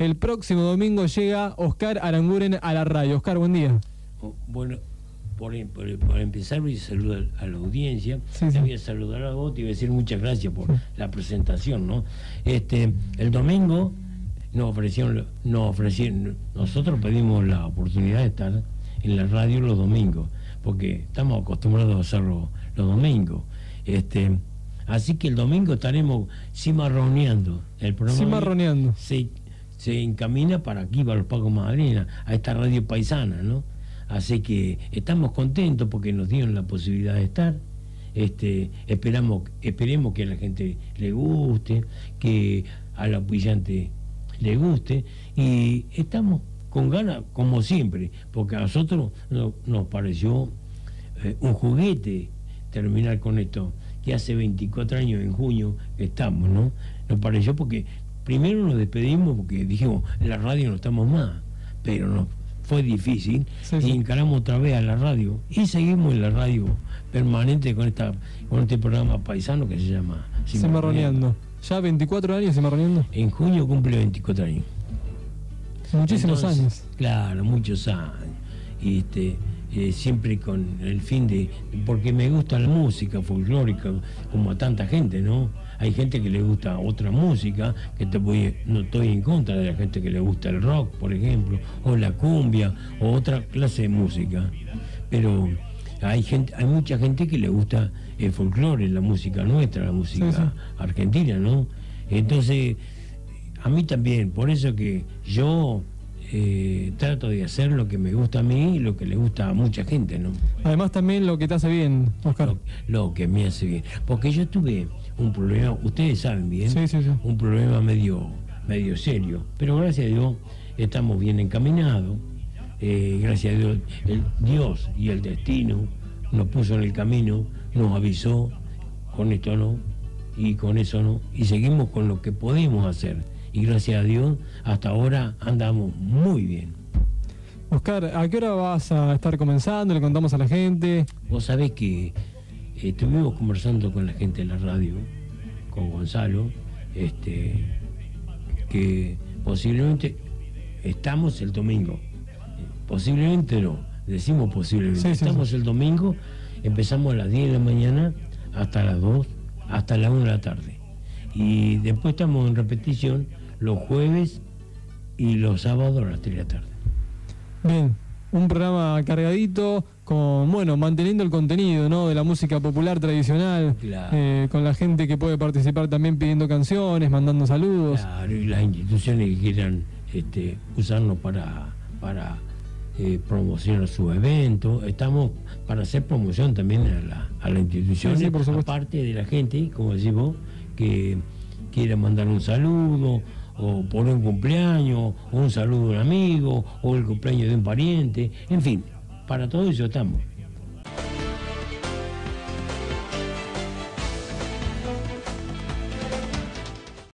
el próximo domingo llega Oscar Aranguren a la radio. Oscar, buen día. Oh, bueno, por, empezar voy a saludar a la audiencia, te voy a saludar a vos y voy a decir muchas gracias por la presentación, ¿no? Este, el domingo nos ofrecieron, nos ofrecieron, nosotros pedimos la oportunidad de estar en la radio los domingos, porque estamos acostumbrados a hacerlo los domingos. Este, así que el domingo estaremos cimarroneando. El programa cimarroneando. Se, se encamina para aquí, para los Pagos Madalena, a esta radio paisana, ¿no? Así que estamos contentos porque nos dieron la posibilidad de estar. Este, esperamos, esperemos que a la gente le guste, que a la apoyante le guste y estamos con ganas, como siempre, porque a nosotros nos pareció eh, un juguete terminar con esto, que hace 24 años en junio estamos, ¿no? Nos pareció porque primero nos despedimos porque dijimos, en la radio no estamos más, pero nos fue difícil y encaramos otra vez a la radio y seguimos en la radio permanente con esta con este programa paisano que se llama Cimarroneando. ¿Ya 24 años Cimarroneando? En junio cumple 24 años. Muchísimos años. Claro, muchos años. Y este, eh, siempre con el fin de. porque me gusta la música folclórica, como a tanta gente, ¿no? Hay gente que le gusta otra música, que te voy, no estoy en contra de la gente que le gusta el rock, por ejemplo, o la cumbia, o otra clase de música. Pero hay gente, hay mucha gente que le gusta el folclore, la música nuestra, la música argentina, ¿no? Entonces, a mí también, por eso que yo eh, trato de hacer lo que me gusta a mí y lo que le gusta a mucha gente, ¿no? Además también lo que te hace bien, Oscar. Lo, que me hace bien. Porque yo tuve un problema, ustedes saben bien, un problema medio, medio serio, pero gracias a Dios estamos bien encaminados. Eh, gracias a Dios, el Dios y el destino nos puso en el camino, nos avisó, con esto no, y con eso no, y seguimos con lo que podemos hacer y gracias a Dios hasta ahora andamos muy bien. Oscar, ¿a qué hora vas a estar comenzando? ¿Le contamos a la gente? Vos sabés que eh, estuvimos conversando con la gente de la radio, con Gonzalo, este, que posiblemente estamos el domingo. Posiblemente no, decimos posiblemente. estamos el domingo, empezamos a las 10 de la mañana hasta las 2, hasta las 1 de la tarde. Y después estamos en repetición los jueves y los sábados a las 3 de la tarde. Bien, un programa cargadito con, bueno, manteniendo el contenido, ¿no? De la música popular tradicional, eh, con la gente que puede participar también pidiendo canciones, mandando saludos. Claro, y las instituciones que quieran este, usarnos para, para eh, promocionar su evento. Estamos para hacer promoción también a la, a la institución, aparte de la gente, como decimos, que quiera mandar un saludo o por un cumpleaños, o un saludo de un amigo, o el cumpleaños de un pariente, en fin, para todo eso estamos.